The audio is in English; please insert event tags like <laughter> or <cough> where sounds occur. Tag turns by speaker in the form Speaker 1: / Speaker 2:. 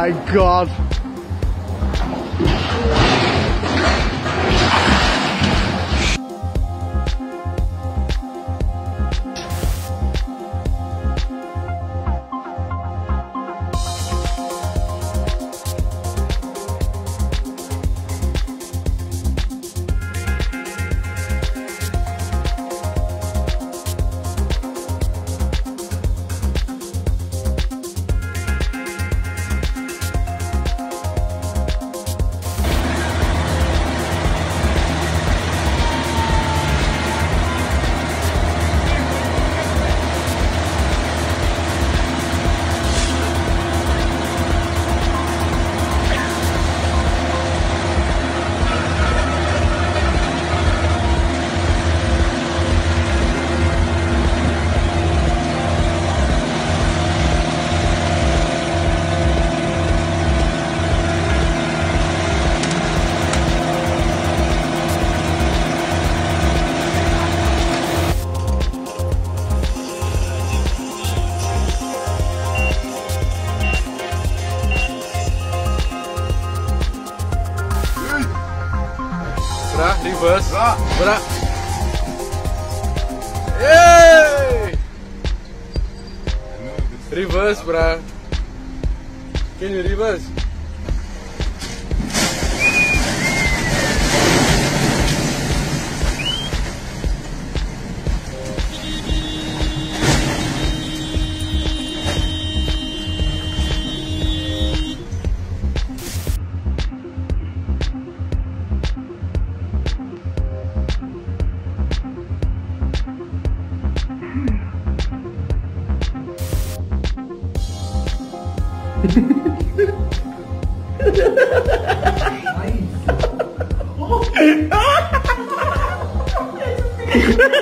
Speaker 1: my god.
Speaker 2: Bra. Bra. Yay! Reverse, bra. Can you reverse? oh. <laughs> <laughs>